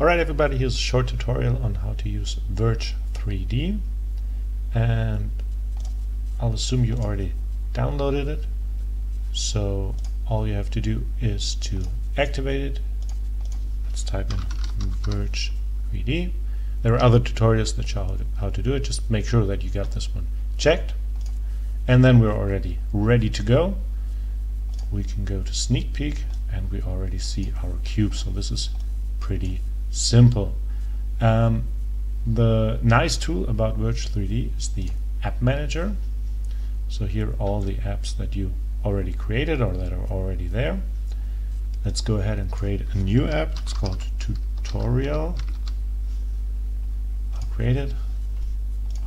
Alright everybody, here's a short tutorial on how to use Verge 3D and I'll assume you already downloaded it. So all you have to do is to activate it. Let's type in Verge 3D there are other tutorials that show how to do it. Just make sure that you got this one checked. And then we're already ready to go. We can go to sneak peek and we already see our cube. So this is pretty simple. Um, the nice tool about Verge 3D is the App Manager. So here are all the apps that you already created or that are already there. Let's go ahead and create a new app. It's called Tutorial. I'll create it.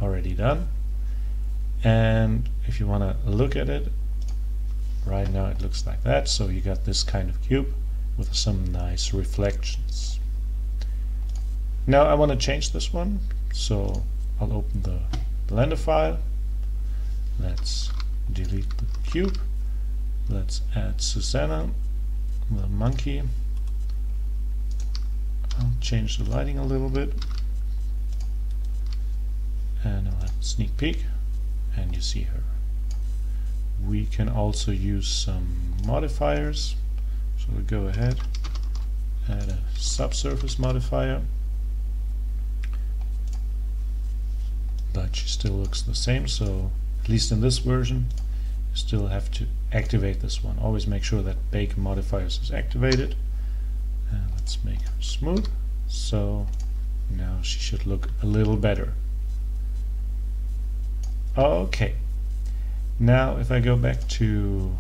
Already done. And if you want to look at it, right now it looks like that. So you got this kind of cube with some nice reflections. Now I want to change this one, so I'll open the Blender file. Let's delete the cube. Let's add Susanna, the monkey. I'll change the lighting a little bit. And I'll have a sneak peek, and you see her. We can also use some modifiers. So we'll go ahead, add a subsurface modifier. She still looks the same so at least in this version you still have to activate this one. Always make sure that bake modifiers is activated. And let's make her smooth so now she should look a little better. Okay. Now if I go back to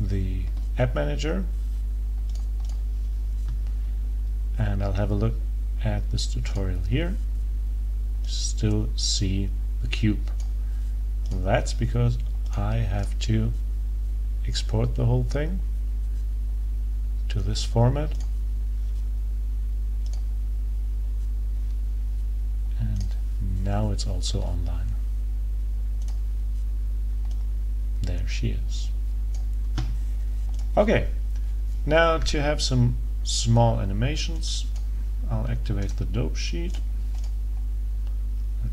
the app manager and I'll have a look at this tutorial here still see the cube. That's because I have to export the whole thing to this format and now it's also online. There she is. Okay, now to have some small animations, I'll activate the dope sheet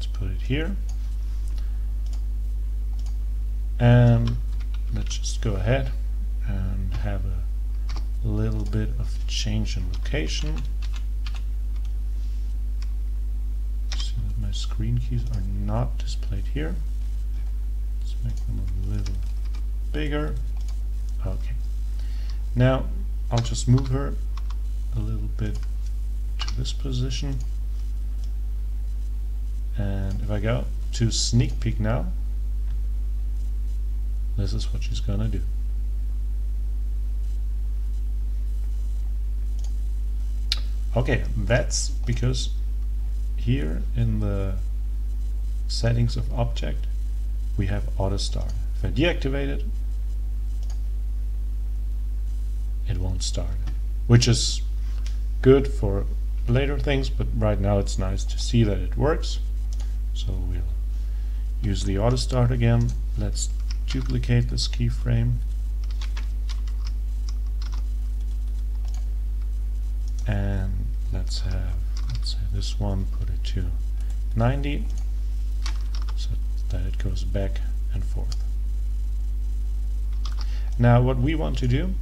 let's put it here. And let's just go ahead and have a little bit of change in location. See that my screen keys are not displayed here. Let's make them a little bigger. Okay. Now I'll just move her a little bit to this position and if I go to sneak peek now this is what she's gonna do. Okay that's because here in the settings of object we have auto start if I deactivate it it won't start which is good for later things but right now it's nice to see that it works so we'll use the auto start again. Let's duplicate this keyframe. And let's have, let's say this one, put it to 90 so that it goes back and forth. Now what we want to do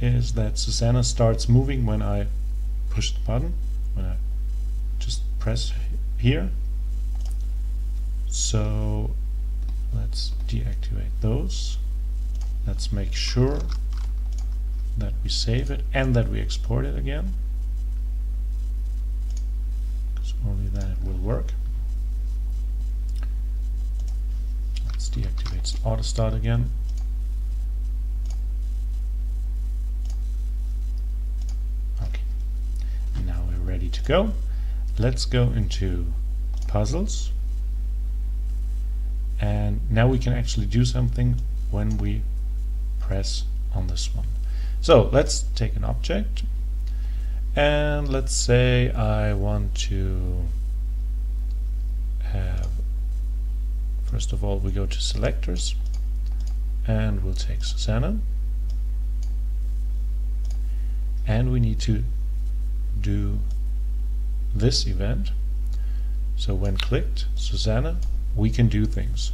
is that Susanna starts moving when I push the button, when I just press here so let's deactivate those. Let's make sure that we save it and that we export it again. Because only then it will work. Let's deactivate auto start again. Okay. Now we're ready to go. Let's go into puzzles now we can actually do something when we press on this one. So let's take an object and let's say I want to have first of all we go to selectors and we'll take Susanna. And we need to do this event. So when clicked, Susanna, we can do things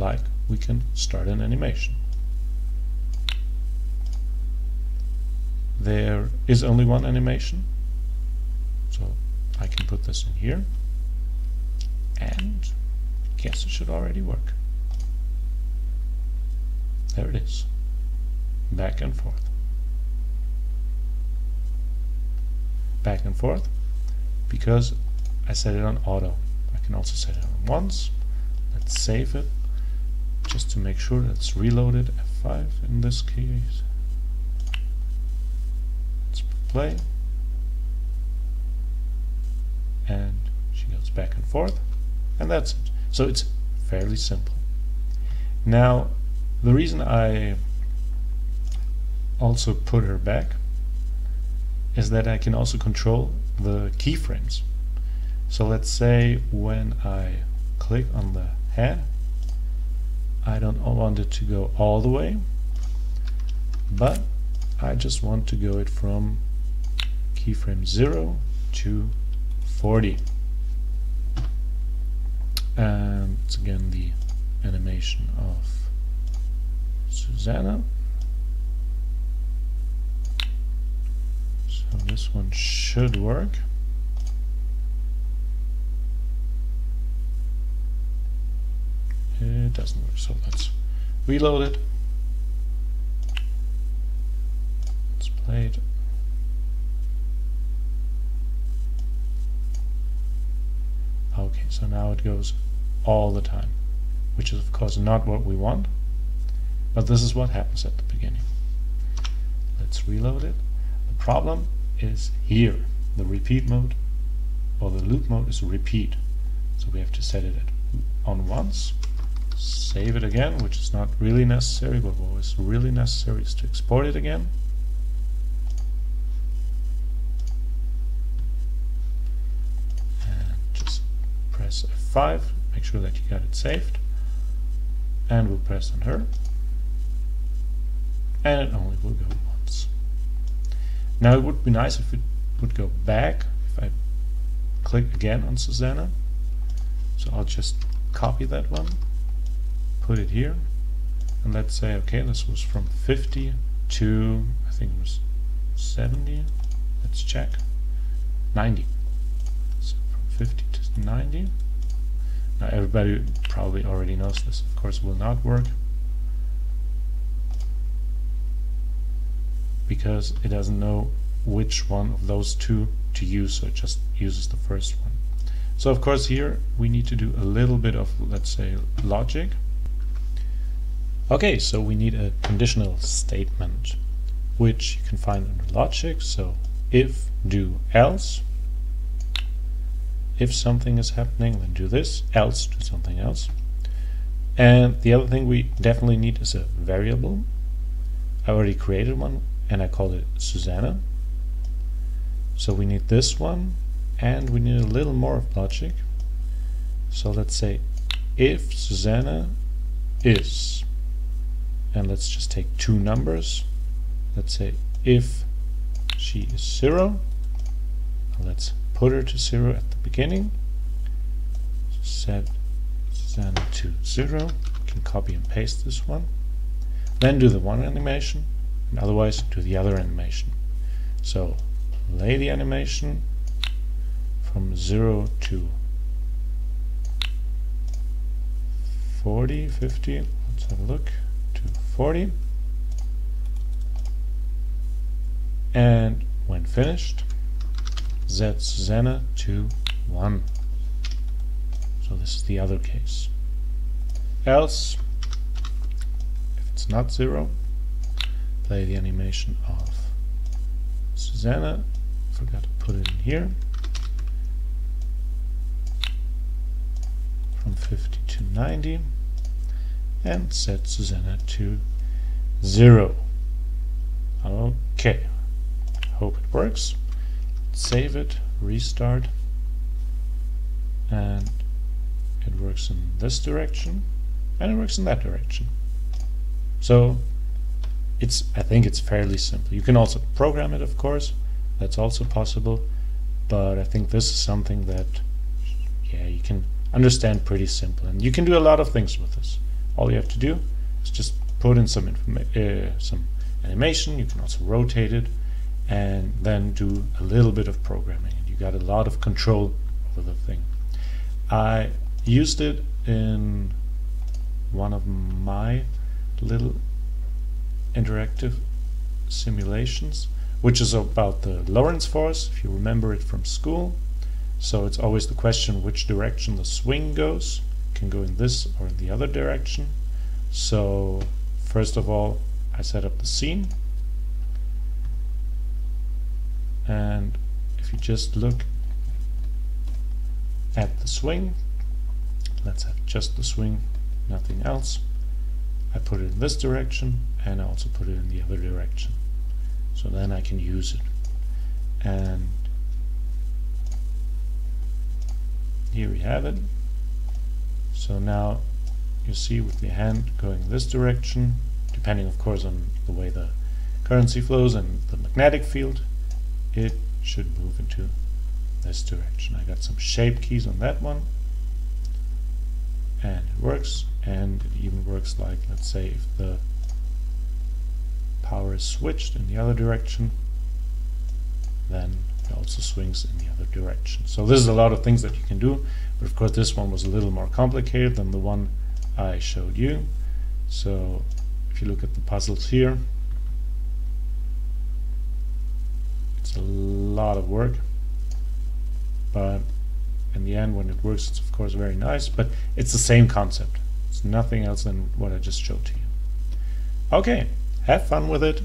like we can start an animation. There is only one animation, so I can put this in here, and guess it should already work. There it is, back and forth. Back and forth, because I set it on auto. I can also set it on once. Let's save it just to make sure it's reloaded F5 in this case. Let's play. And she goes back and forth. And that's it. So it's fairly simple. Now, the reason I also put her back is that I can also control the keyframes. So let's say when I click on the head I don't want it to go all the way but I just want to go it from keyframe 0 to 40 and it's again the animation of Susanna. So this one should work It doesn't work, so let's reload it. Let's play it. Okay, so now it goes all the time, which is of course not what we want, but this is what happens at the beginning. Let's reload it. The problem is here. The repeat mode or the loop mode is repeat. So we have to set it on once save it again, which is not really necessary, but what is really necessary is to export it again. And just press F5, make sure that you got it saved. And we'll press on her. And it only will go once. Now it would be nice if it would go back, if I click again on Susanna. So I'll just copy that one put it here. And let's say okay this was from 50 to I think it was 70 let's check. 90 so from 50 to 90 now everybody probably already knows this. Of course will not work. Because it doesn't know which one of those two to use so it just uses the first one. So of course here we need to do a little bit of let's say logic Okay, so we need a conditional statement, which you can find under logic. So if, do, else. If something is happening, then do this, else do something else. And the other thing we definitely need is a variable. I already created one and I called it Susanna. So we need this one and we need a little more of logic. So let's say if Susanna is and let's just take two numbers. Let's say if she is zero let's put her to zero at the beginning. Set Susanna to zero. You can copy and paste this one. Then do the one animation and otherwise do the other animation. So play the animation from 0 to 40 50 let's have a look 40 and when finished set Susanna to 1 so this is the other case. Else if it's not 0 play the animation of Susanna forgot to put it in here. From 50 to 90 and set Susanna to 0. Okay, hope it works. Save it, restart, and it works in this direction, and it works in that direction. So it's I think it's fairly simple. You can also program it, of course. That's also possible. But I think this is something that, yeah, you can understand pretty simple. And you can do a lot of things with this. All you have to do is just put in some uh, some animation. You can also rotate it and then do a little bit of programming. You got a lot of control over the thing. I used it in one of my little interactive simulations, which is about the Lorentz force, if you remember it from school. So it's always the question which direction the swing goes. It can go in this or in the other direction. So first of all, I set up the scene. And if you just look at the swing, let's have just the swing, nothing else. I put it in this direction and I also put it in the other direction. So then I can use it. And here we have it. So now you see with the hand going this direction, depending of course on the way the currency flows and the magnetic field, it should move into this direction. I got some shape keys on that one and it works and it even works like let's say if the power is switched in the other direction then it also swings in the other direction so this is a lot of things that you can do but of course this one was a little more complicated than the one I showed you. So if you look at the puzzles here it's a lot of work but in the end when it works it's of course very nice but it's the same concept. It's nothing else than what I just showed to you. Okay have fun with it